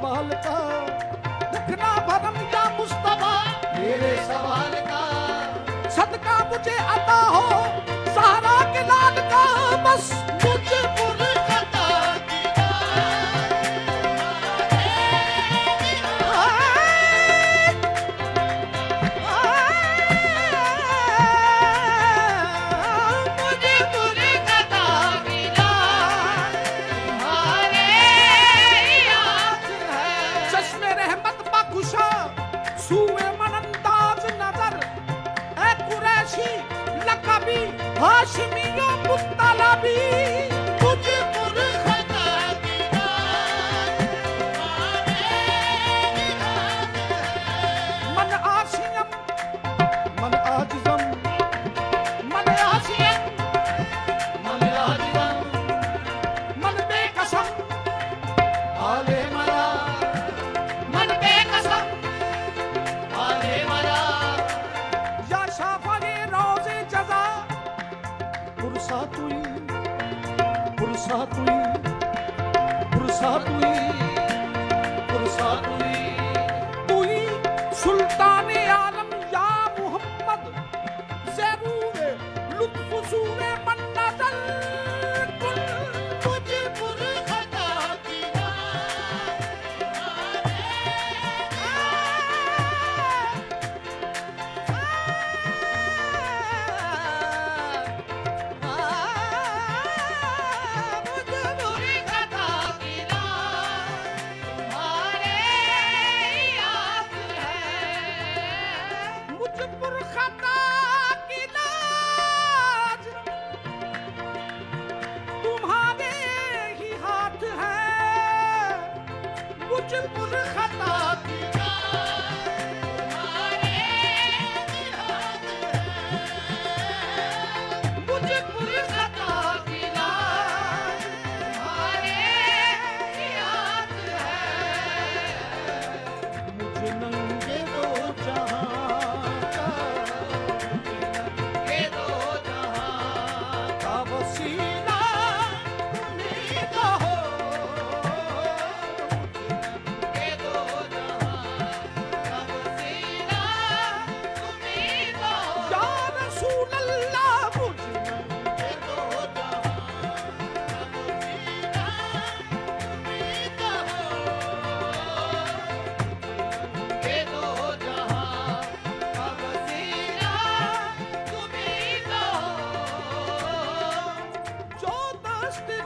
सवाल का लिखना भरम या मुस्तबा मेरे सवाल का सदका मुझे सूए मन अंदाज नज़र ए कुरैशी लकबी हाशमी புருஷா துளி புருஷா துளி புருஷா துளி Captain Butter just